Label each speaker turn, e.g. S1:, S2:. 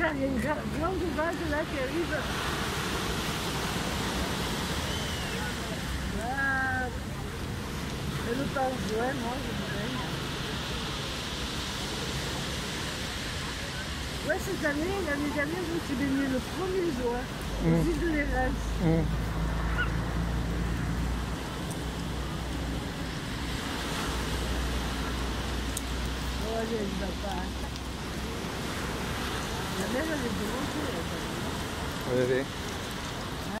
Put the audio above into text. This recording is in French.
S1: Il y a une gra- grande vague là qui arrive. Là, c'est le temps de juin, moi, je dirais. Ouais, cette année, l'année dernière, je me suis le 1er juin, aux îles de La mer, elle est.
S2: Oui, oui.